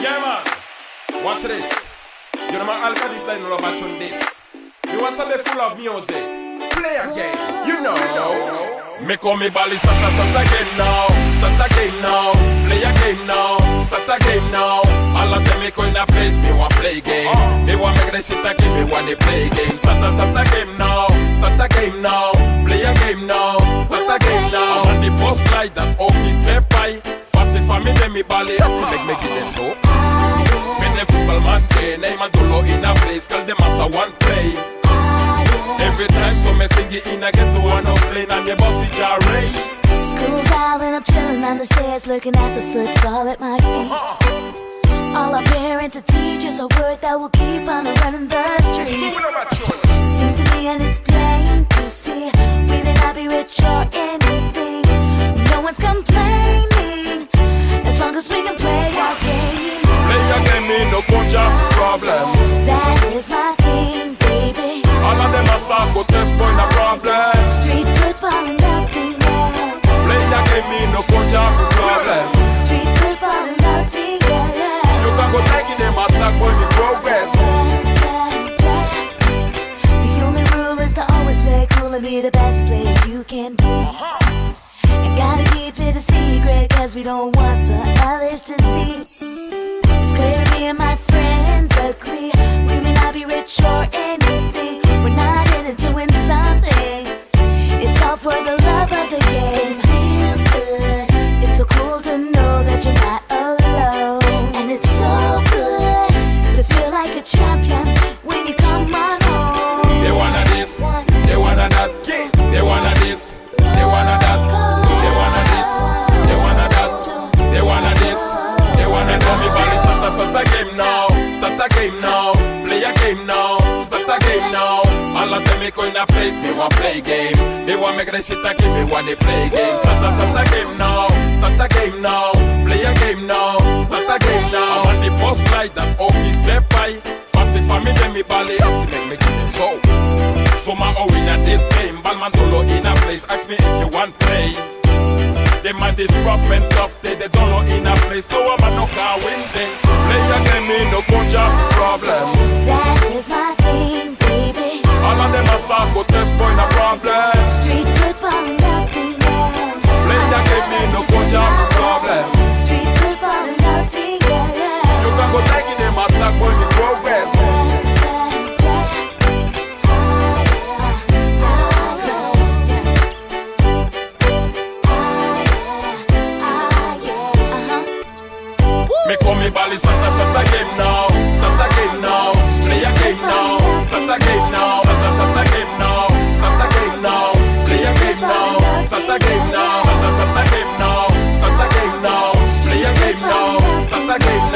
Yeah, man. Watch this. You know, my alkalis line love batch on this. You want something full of music? Play a game. You know. Me call me bally start start a game now. Start a game now. Play a game now. Start a game now. All of them me in a place. Me want play game. Me want make them sit game. Me want they play game. Start start game now. Start game now. Play a game now. Start game now. And the first flight that all me say bye. Fast if I me them me. To make me get it so. Name and dolo in a place, call them as a one play. Every time so me sing it in, I get to one up plane, I'm your bossy jarray. School's out and I'm chilling on the stairs looking at the football at my feet. All our parents and teachers are worried that we'll keep on running the streets. Seems to me and it's plain problem. That is my thing, baby. All of them are go test boy, no problem. Street football and nothing more. Play your game, me no coach of problem. Street football and nothing, yeah. You can go take it, them attack when you progress. The only rule is to always play cool and be the best player you can be. Uh-huh. And gotta keep it a secret, cause we don't want the others to see. And my friends agree. We All of them go in a place, me want play game. They want make them sit a game, me want they play game. Start a start a game now, start a game now, play a game now, start a game now. I'm on the first flight that say bye. Fast if I me them me bally up to make me give it so. So my oh in a this game, Balman Dolo in a place. Ask me if you want play. They man this rough and tough, they, they don't know in a place. Call me bally start a game now, start a game now, play a game now, start a game now, a start a game now, start a game now, play a game now, start a game now, a start a game now, start a game now, play a game now, start a game now,